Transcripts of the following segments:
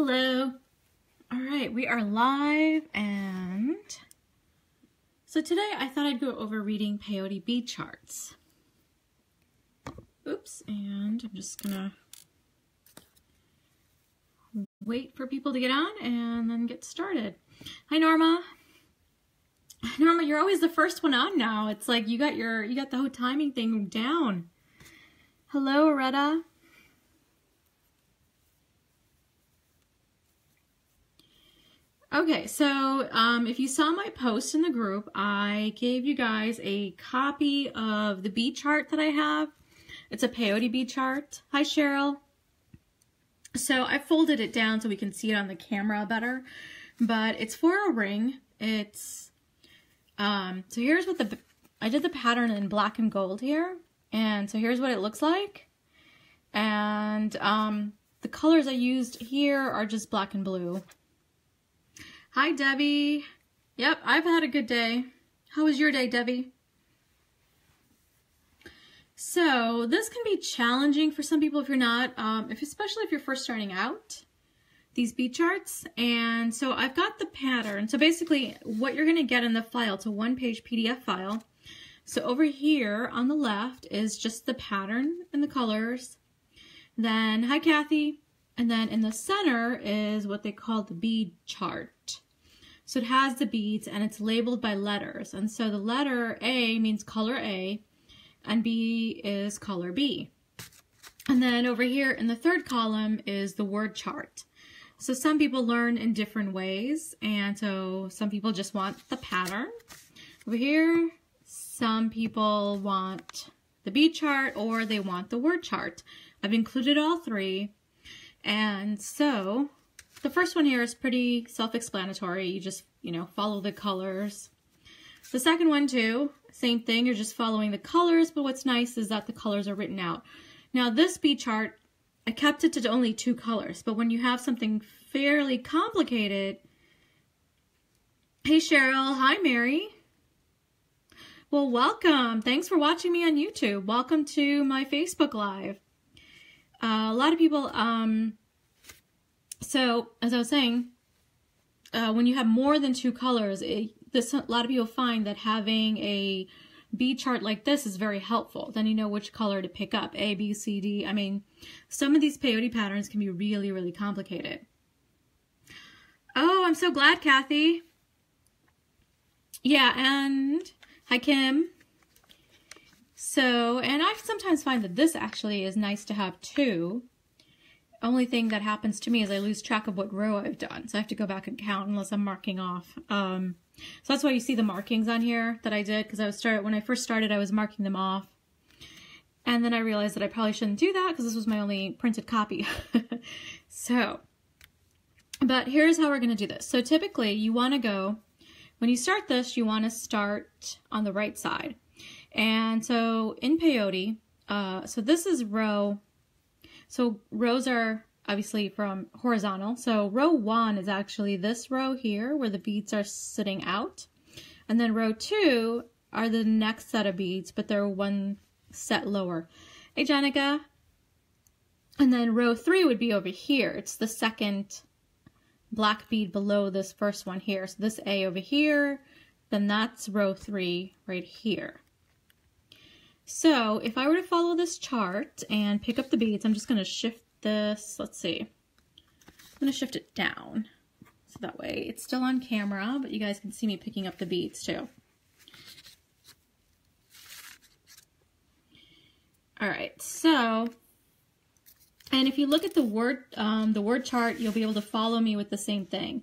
Hello. All right, we are live and so today I thought I'd go over reading peyote bead charts. Oops, and I'm just gonna wait for people to get on and then get started. Hi Norma. Norma, you're always the first one on now. It's like you got your you got the whole timing thing down. Hello, Retta. Okay, so um, if you saw my post in the group, I gave you guys a copy of the bead chart that I have. It's a peyote bead chart. Hi, Cheryl. So I folded it down so we can see it on the camera better, but it's for a ring. It's, um, so here's what the, I did the pattern in black and gold here, and so here's what it looks like. And um, the colors I used here are just black and blue. Hi, Debbie. Yep, I've had a good day. How was your day, Debbie? So this can be challenging for some people if you're not, um, if especially if you're first starting out, these bead charts. And so I've got the pattern. So basically what you're going to get in the file, it's a one-page PDF file. So over here on the left is just the pattern and the colors. Then, hi Kathy. And then in the center is what they call the bead chart. So it has the beads and it's labeled by letters. And so the letter A means color A and B is color B. And then over here in the third column is the word chart. So some people learn in different ways. And so some people just want the pattern. Over here, some people want the bead chart or they want the word chart. I've included all three. And so the first one here is pretty self-explanatory. You just, you know, follow the colors. The second one too, same thing. You're just following the colors, but what's nice is that the colors are written out. Now this bead chart, I kept it to only two colors, but when you have something fairly complicated, hey Cheryl, hi Mary. Well, welcome. Thanks for watching me on YouTube. Welcome to my Facebook Live. Uh, a lot of people, um, so as I was saying, uh, when you have more than two colors, it, this, a lot of people find that having a bead chart like this is very helpful. Then you know which color to pick up, A, B, C, D. I mean, some of these peyote patterns can be really, really complicated. Oh, I'm so glad, Kathy. Yeah, and hi, Kim. So, and I sometimes find that this actually is nice to have too only thing that happens to me is I lose track of what row I've done. So I have to go back and count unless I'm marking off. Um, so that's why you see the markings on here that I did because I was start when I first started I was marking them off. And then I realized that I probably shouldn't do that because this was my only printed copy. so, but here's how we're going to do this. So typically you want to go, when you start this, you want to start on the right side. And so in peyote, uh, so this is row so rows are obviously from horizontal. So row one is actually this row here where the beads are sitting out. And then row two are the next set of beads, but they're one set lower. Hey, Jenica. And then row three would be over here. It's the second black bead below this first one here. So this A over here, then that's row three right here. So if I were to follow this chart and pick up the beads, I'm just going to shift this, let's see, I'm going to shift it down. So that way it's still on camera, but you guys can see me picking up the beads too. All right, so, and if you look at the word, um, the word chart, you'll be able to follow me with the same thing.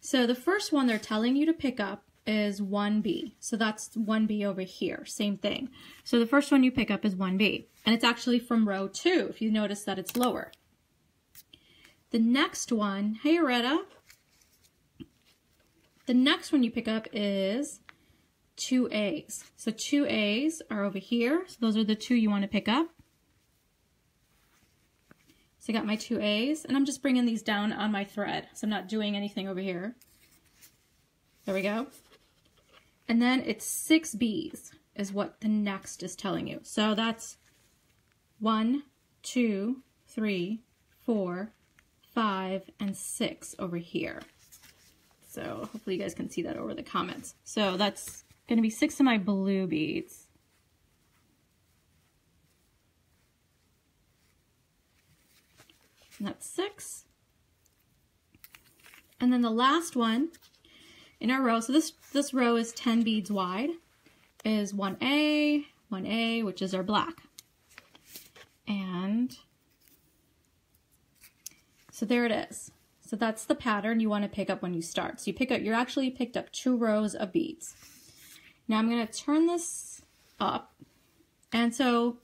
So the first one they're telling you to pick up is 1B. So that's 1B over here, same thing. So the first one you pick up is 1B, and it's actually from row 2, if you notice that it's lower. The next one, hey Retta, the next one you pick up is two A's. So two A's are over here. So those are the two you want to pick up. So I got my two A's, and I'm just bringing these down on my thread. So I'm not doing anything over here. There we go. And then it's six B's is what the next is telling you. So that's one, two, three, four, five, and six over here. So hopefully you guys can see that over the comments. So that's going to be six of my blue beads. And that's six. And then the last one in our row, so this, this row is 10 beads wide, is 1A, 1A, which is our black. And so there it is. So that's the pattern you want to pick up when you start. So you pick up, you're actually picked up two rows of beads. Now I'm going to turn this up. And so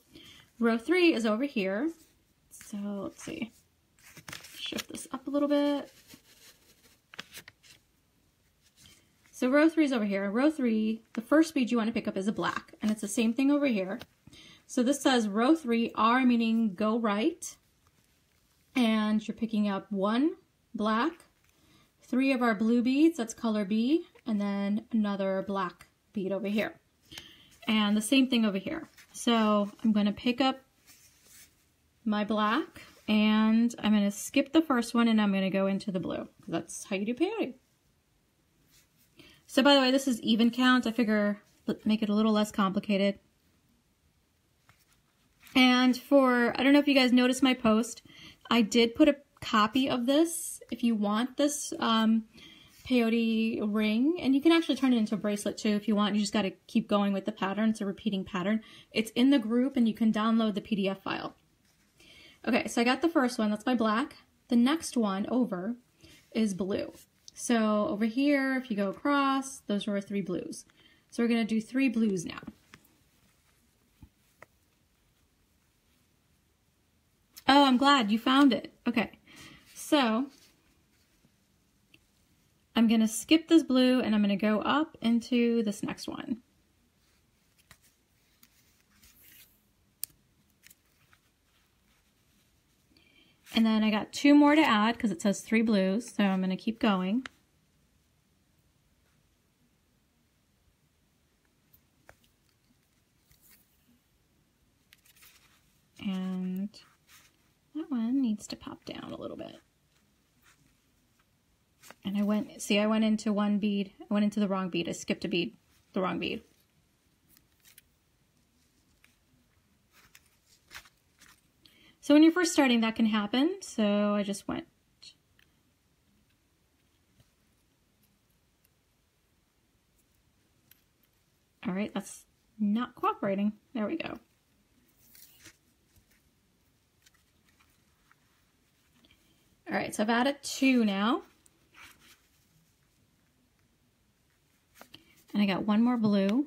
row three is over here. So let's see, shift this up a little bit. So row three is over here. Row three, the first bead you want to pick up is a black, and it's the same thing over here. So this says row three, R meaning go right, and you're picking up one black, three of our blue beads, that's color B, and then another black bead over here. And the same thing over here. So I'm going to pick up my black, and I'm going to skip the first one, and I'm going to go into the blue. That's how you do peyote. So by the way, this is even count. I figure make it a little less complicated. And for, I don't know if you guys noticed my post, I did put a copy of this if you want this um, peyote ring. And you can actually turn it into a bracelet too if you want. You just got to keep going with the pattern. It's a repeating pattern. It's in the group and you can download the PDF file. Okay, so I got the first one. That's my black. The next one over is blue. So over here, if you go across, those are three blues. So we're going to do three blues now. Oh, I'm glad you found it. Okay, so I'm going to skip this blue and I'm going to go up into this next one. And then I got two more to add because it says three blues, so I'm going to keep going. And that one needs to pop down a little bit. And I went, see, I went into one bead. I went into the wrong bead. I skipped a bead, the wrong bead. So when you're first starting, that can happen. So I just went. All right, that's not cooperating. There we go. All right, so I've added two now. And I got one more blue.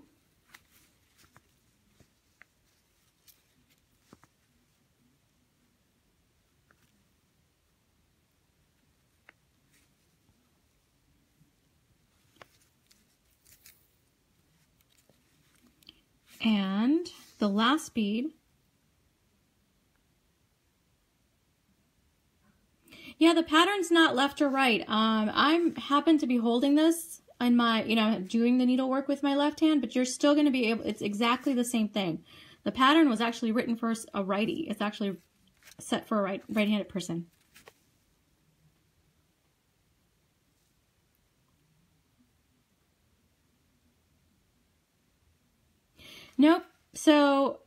And the last bead, yeah, the pattern's not left or right. Um, I happen to be holding this in my, you know, doing the needlework with my left hand, but you're still going to be able, it's exactly the same thing. The pattern was actually written for a righty. It's actually set for a right, right-handed person. Nope. So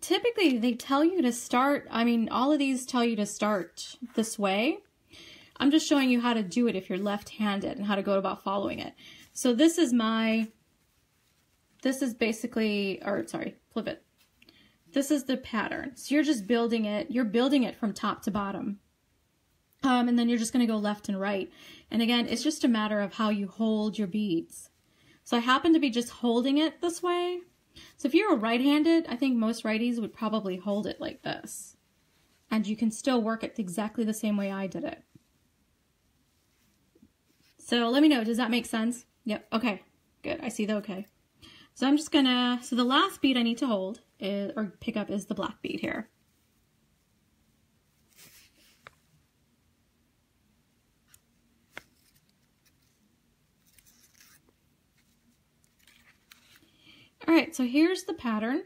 typically they tell you to start, I mean, all of these tell you to start this way. I'm just showing you how to do it if you're left-handed and how to go about following it. So this is my, this is basically, or sorry, flip it. This is the pattern. So you're just building it, you're building it from top to bottom. Um, and then you're just going to go left and right. And again, it's just a matter of how you hold your beads. So I happen to be just holding it this way so if you're right-handed, I think most righties would probably hold it like this. And you can still work it exactly the same way I did it. So let me know, does that make sense? Yep, okay, good, I see the okay. So I'm just gonna, so the last bead I need to hold is, or pick up is the black bead here. All right, so here's the pattern.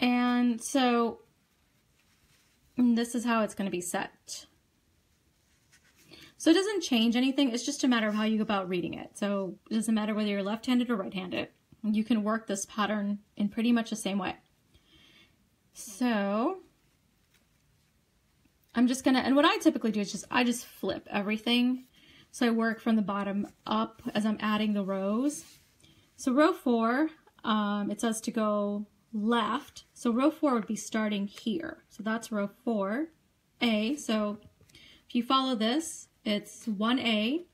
And so And this is how it's going to be set. So it doesn't change anything. It's just a matter of how you go about reading it. So it doesn't matter whether you're left-handed or right-handed. You can work this pattern in pretty much the same way. So I'm just gonna, and what I typically do is just, I just flip everything. So I work from the bottom up as I'm adding the rows. So row four, um, it says to go left. So row four would be starting here. So that's row four, A. So if you follow this, it's 1A,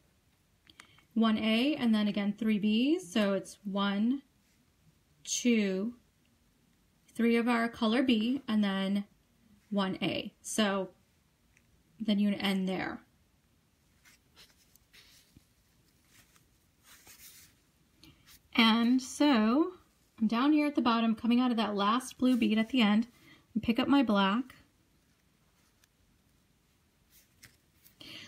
1A, and then again 3Bs. So it's one, two, three of our color B, and then 1A. So then you end there. And so I'm down here at the bottom, coming out of that last blue bead at the end, and pick up my black.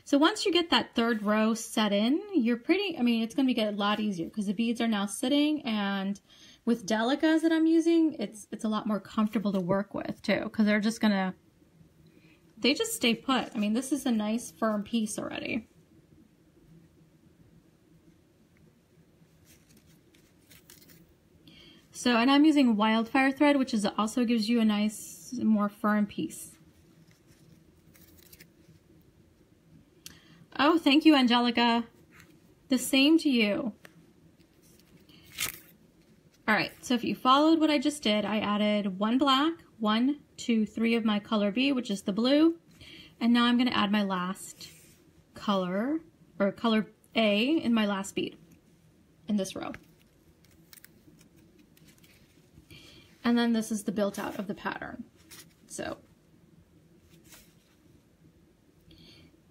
So once you get that third row set in, you're pretty, I mean, it's going to get a lot easier because the beads are now sitting and with Delicas that I'm using, it's it's a lot more comfortable to work with too because they're just going to, they just stay put. I mean, this is a nice firm piece already. So, and I'm using wildfire thread, which is also gives you a nice, more firm piece. Oh, thank you, Angelica. The same to you. All right, so if you followed what I just did, I added one black, one, two, three of my color B, which is the blue. And now I'm gonna add my last color, or color A in my last bead in this row. And then this is the built out of the pattern. So,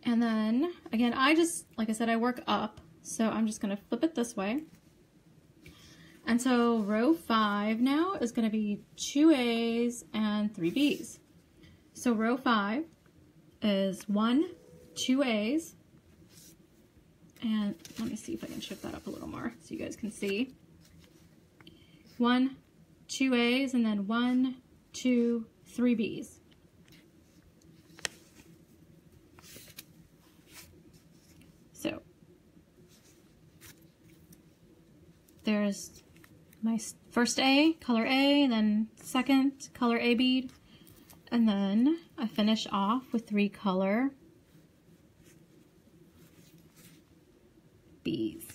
and then again, I just, like I said, I work up. So I'm just gonna flip it this way. And so row five now is gonna be two A's and three B's. So row five is one, two A's, and let me see if I can shift that up a little more so you guys can see. One, two A's, and then one, two, three B's. So there's my first A, color A, then second, color A bead, and then I finish off with three color B's.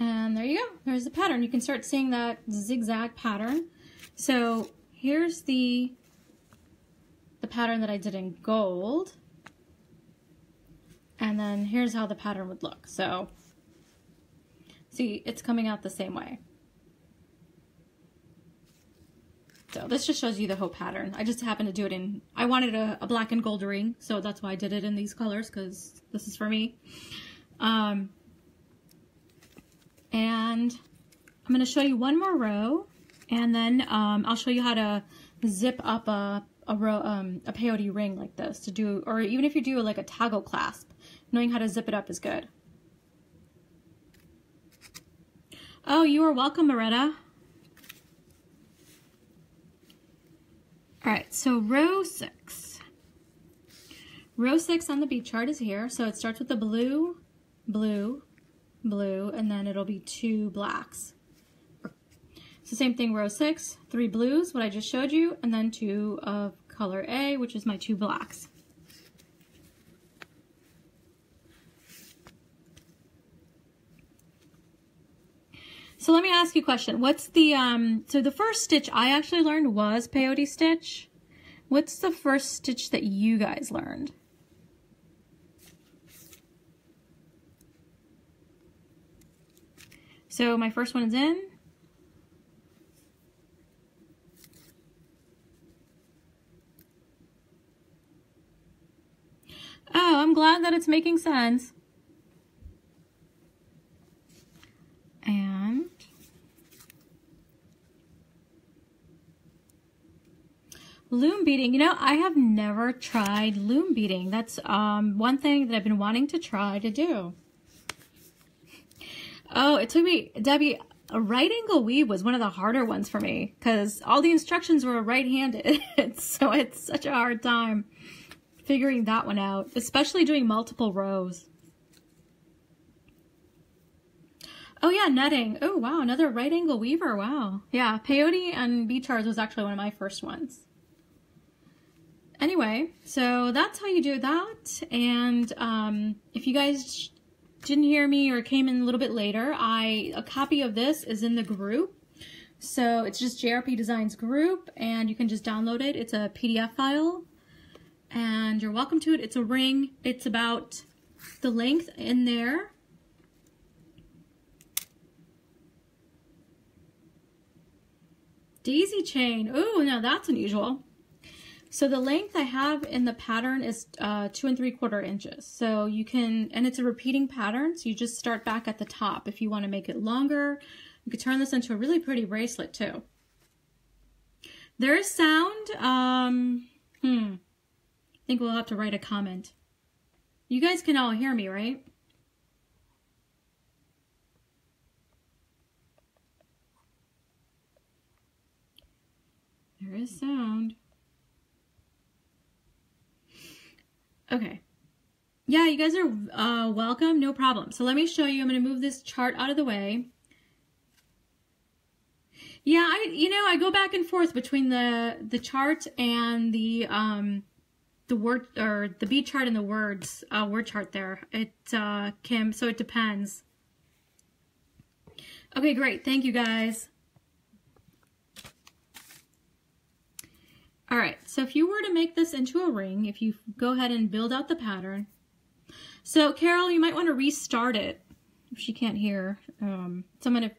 And there you go. There's the pattern. You can start seeing that zigzag pattern. So here's the, the pattern that I did in gold. And then here's how the pattern would look. So see, it's coming out the same way. So this just shows you the whole pattern. I just happened to do it in, I wanted a, a black and gold ring, so that's why I did it in these colors, because this is for me. Um, and I'm going to show you one more row and then um, I'll show you how to zip up a, a row, um, a peyote ring like this to do, or even if you do like a toggle clasp, knowing how to zip it up is good. Oh, you are welcome, Loretta. All right, so row six. Row six on the bead chart is here. So it starts with the blue, blue, blue, and then it'll be two blacks. So same thing, row six, three blues, what I just showed you, and then two of color A, which is my two blacks. So let me ask you a question. What's the, um, so the first stitch I actually learned was peyote stitch. What's the first stitch that you guys learned? So my first one is in. Oh, I'm glad that it's making sense. And Loom beading. You know, I have never tried loom beading. That's um, one thing that I've been wanting to try to do. Oh, it took me, Debbie, a right angle weave was one of the harder ones for me because all the instructions were right-handed. so it's such a hard time figuring that one out, especially doing multiple rows. Oh yeah, netting. Oh wow, another right angle weaver. Wow. Yeah, peyote and bead charts was actually one of my first ones. Anyway, so that's how you do that. And um, if you guys didn't hear me or came in a little bit later, I a copy of this is in the group. So it's just JRP Designs group and you can just download it. It's a PDF file and you're welcome to it. It's a ring. It's about the length in there. Daisy chain. Oh, now that's unusual. So the length I have in the pattern is uh, two and three quarter inches. So you can, and it's a repeating pattern. So you just start back at the top. If you want to make it longer, you could turn this into a really pretty bracelet too. There is sound. Um, hmm. Think we'll have to write a comment. You guys can all hear me, right? There is sound. Okay. Yeah, you guys are uh, welcome. No problem. So let me show you. I'm going to move this chart out of the way. Yeah, I you know I go back and forth between the the chart and the um the word or the bead chart and the words uh, word chart there. It uh, Kim, so it depends. Okay, great. Thank you guys. All right, so if you were to make this into a ring, if you go ahead and build out the pattern. So Carol, you might want to restart it if she can't hear. Um, so I'm going to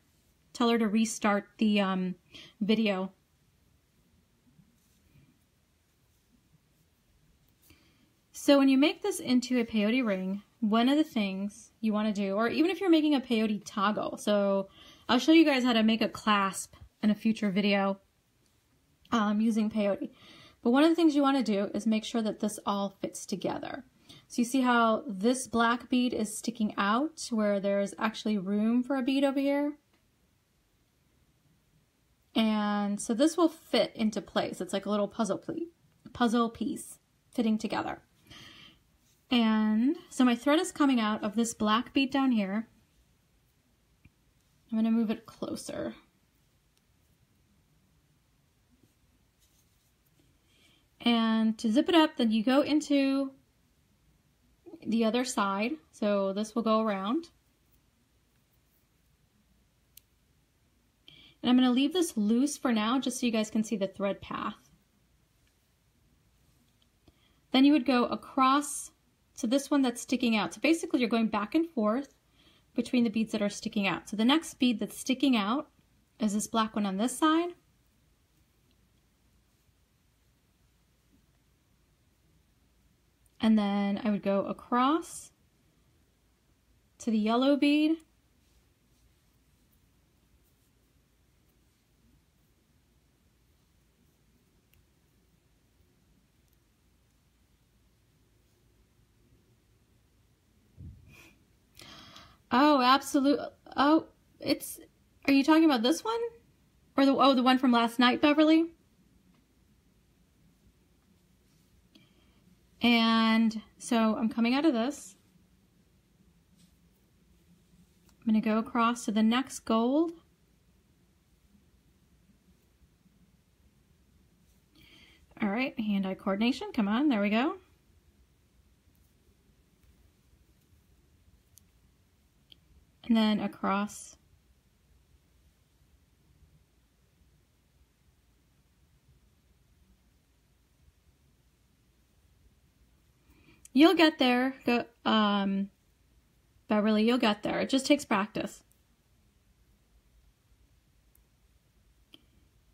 tell her to restart the um, video. So when you make this into a peyote ring, one of the things you want to do, or even if you're making a peyote toggle, so I'll show you guys how to make a clasp in a future video um, using peyote. But one of the things you want to do is make sure that this all fits together. So you see how this black bead is sticking out where there's actually room for a bead over here? And so this will fit into place. It's like a little puzzle, puzzle piece fitting together. And so my thread is coming out of this black bead down here. I'm going to move it closer. And to zip it up, then you go into the other side. So this will go around. And I'm going to leave this loose for now, just so you guys can see the thread path. Then you would go across to this one that's sticking out. So basically you're going back and forth between the beads that are sticking out. So the next bead that's sticking out is this black one on this side. And then I would go across to the yellow bead. Oh, absolute. Oh, it's. Are you talking about this one, or the oh the one from last night, Beverly? And so I'm coming out of this. I'm going to go across to the next gold. All right, hand-eye coordination. Come on, there we go. And then across You'll get there. Go, um, Beverly, you'll get there. It just takes practice.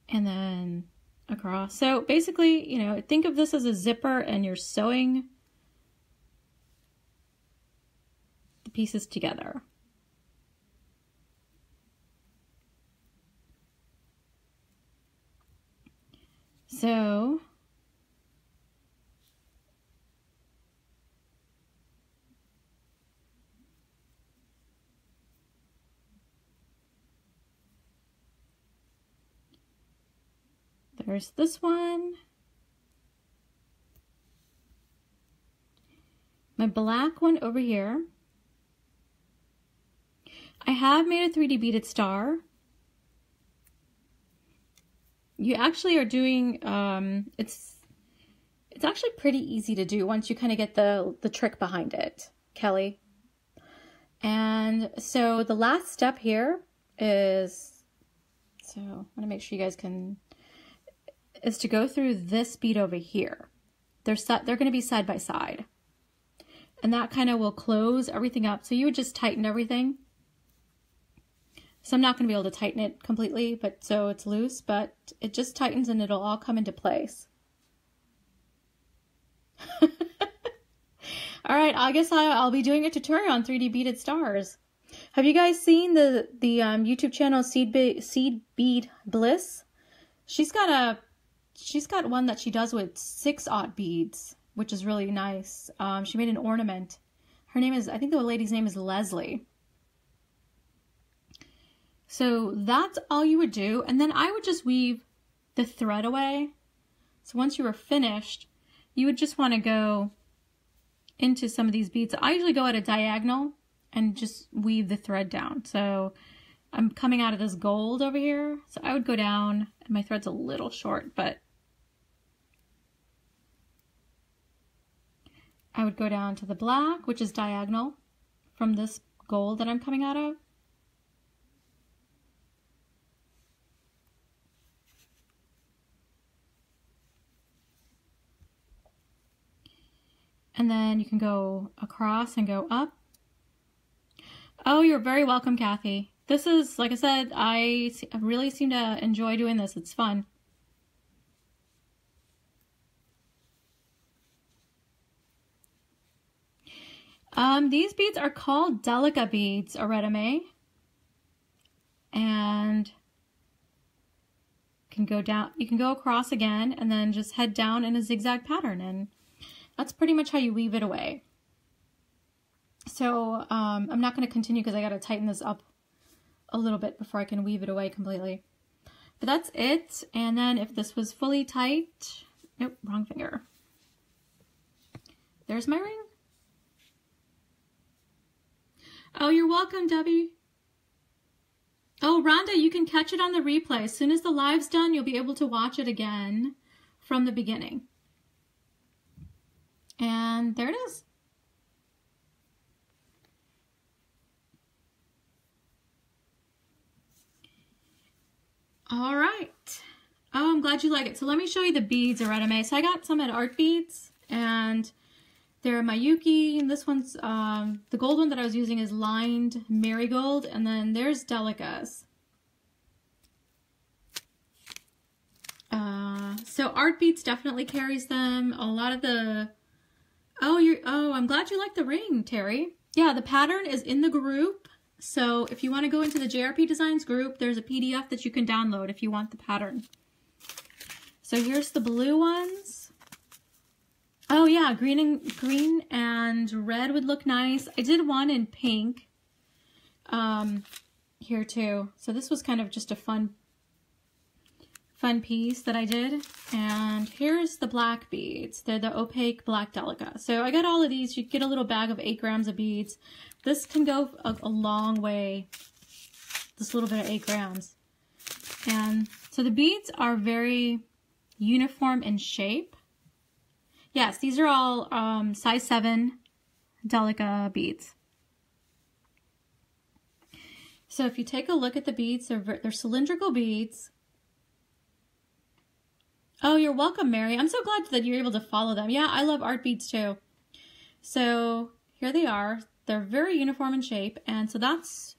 And then across. So basically, you know, think of this as a zipper and you're sewing the pieces together. So there's this one. My black one over here. I have made a 3D beaded star you actually are doing, um, it's, it's actually pretty easy to do once you kind of get the, the trick behind it, Kelly. And so the last step here is, so I want to make sure you guys can, is to go through this bead over here. They're set, they're going to be side by side. And that kind of will close everything up. So you would just tighten everything so I'm not going to be able to tighten it completely, but so it's loose, but it just tightens and it'll all come into place. all right, I guess I, will be doing a tutorial on 3D beaded stars. Have you guys seen the the um, YouTube channel Seed Be Seed Bead Bliss? She's got a she's got one that she does with six aught beads, which is really nice. Um, she made an ornament. Her name is I think the lady's name is Leslie. So that's all you would do. And then I would just weave the thread away. So once you were finished, you would just want to go into some of these beads. I usually go at a diagonal and just weave the thread down. So I'm coming out of this gold over here. So I would go down and my thread's a little short, but I would go down to the black, which is diagonal from this gold that I'm coming out of. And then you can go across and go up. Oh, you're very welcome, Kathy. This is, like I said, I really seem to enjoy doing this. It's fun. Um, these beads are called Delica beads, Aretame. And you can go down, you can go across again and then just head down in a zigzag pattern and that's pretty much how you weave it away. So um, I'm not going to continue because I got to tighten this up a little bit before I can weave it away completely. But that's it. And then if this was fully tight, nope, wrong finger. There's my ring. Oh, you're welcome, Debbie. Oh, Rhonda, you can catch it on the replay. As soon as the live's done, you'll be able to watch it again from the beginning. And there it is. All right. Oh, I'm glad you like it. So let me show you the beads Aretame. So I got some at Art Beads and they're Miyuki. And this one's, um, the gold one that I was using is lined marigold. And then there's Delicas. Uh, so Art Beads definitely carries them. A lot of the Oh, you're, oh, I'm glad you like the ring, Terry. Yeah, the pattern is in the group. So if you want to go into the JRP Designs group, there's a PDF that you can download if you want the pattern. So here's the blue ones. Oh yeah, green and green and red would look nice. I did one in pink um, here too. So this was kind of just a fun fun piece that I did. And here's the black beads. They're the opaque black delica. So I got all of these. You get a little bag of eight grams of beads. This can go a, a long way, this little bit of eight grams. And so the beads are very uniform in shape. Yes, these are all um, size 7 Delica beads. So if you take a look at the beads, they're, they're cylindrical beads Oh, you're welcome, Mary. I'm so glad that you're able to follow them. Yeah, I love art beads too. So here they are. They're very uniform in shape, and so that's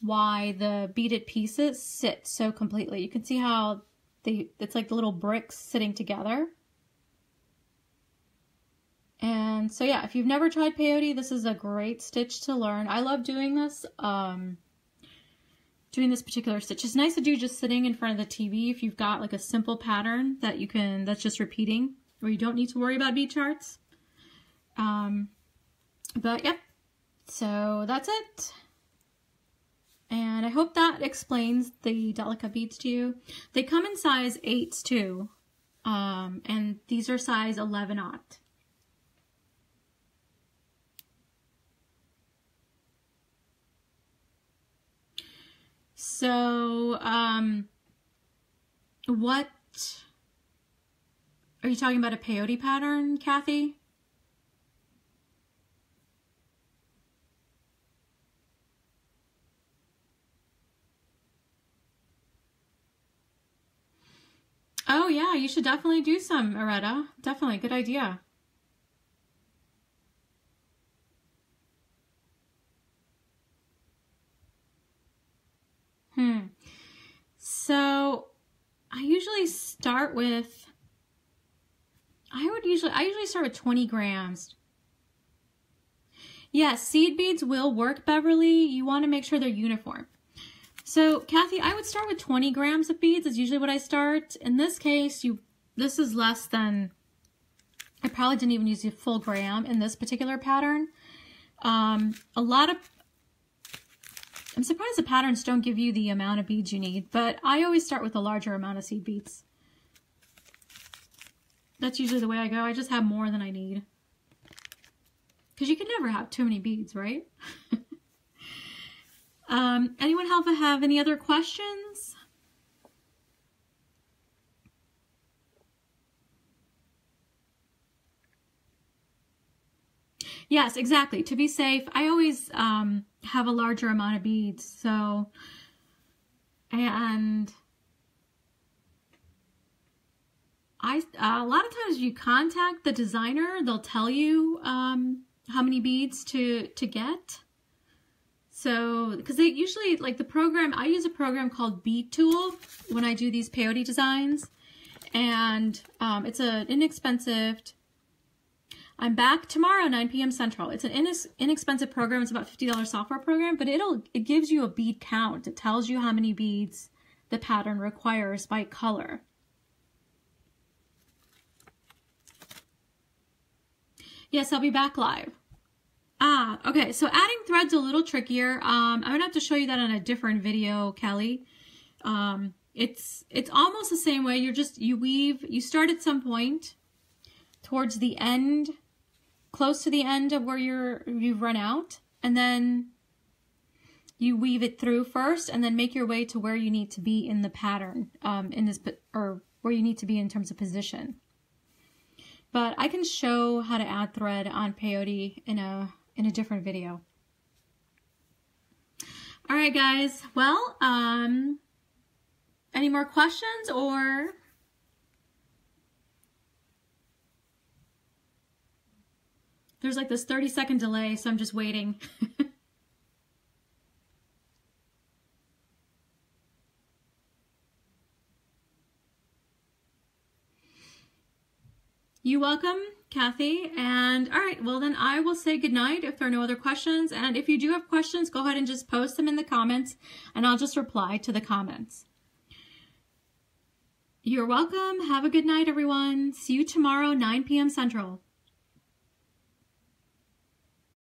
why the beaded pieces sit so completely. You can see how they it's like the little bricks sitting together. And so yeah, if you've never tried peyote, this is a great stitch to learn. I love doing this. Um, doing this particular stitch. It's nice to do just sitting in front of the TV if you've got like a simple pattern that you can, that's just repeating, where you don't need to worry about bead charts. Um, but yep, so that's it. And I hope that explains the Delica beads to you. They come in size 8s too. Um, and these are size 11 aught. So, um, what are you talking about a peyote pattern, Kathy? Oh yeah, you should definitely do some, Aretta. Definitely, good idea. Hmm. So I usually start with, I would usually, I usually start with 20 grams. Yes, yeah, seed beads will work, Beverly. You want to make sure they're uniform. So, Kathy, I would start with 20 grams of beads is usually what I start. In this case, you this is less than, I probably didn't even use a full gram in this particular pattern. Um, a lot of, I'm surprised the patterns don't give you the amount of beads you need, but I always start with a larger amount of seed beads. That's usually the way I go. I just have more than I need. Because you can never have too many beads, right? Um, anyone have, have any other questions? Yes, exactly. To be safe, I always um, have a larger amount of beads. So, and I a lot of times you contact the designer, they'll tell you um, how many beads to to get. So, because they usually, like the program, I use a program called Bead Tool when I do these peyote designs. And um, it's an inexpensive, I'm back tomorrow, 9 p.m. Central. It's an inex inexpensive program. It's about $50 software program, but it'll it gives you a bead count. It tells you how many beads the pattern requires by color. Yes, I'll be back live. Ah, okay. So adding threads a little trickier. Um, I'm gonna have to show you that on a different video, Kelly. Um, it's it's almost the same way. You're just you weave. You start at some point towards the end, close to the end of where you're you've run out, and then you weave it through first, and then make your way to where you need to be in the pattern. Um, in this or where you need to be in terms of position. But I can show how to add thread on peyote in a in a different video. All right, guys. Well, um, any more questions or there's like this 30 second delay, so I'm just waiting. You welcome, Kathy. And all right, well then I will say goodnight if there are no other questions. And if you do have questions, go ahead and just post them in the comments and I'll just reply to the comments. You're welcome. Have a good night, everyone. See you tomorrow, 9 p.m. Central.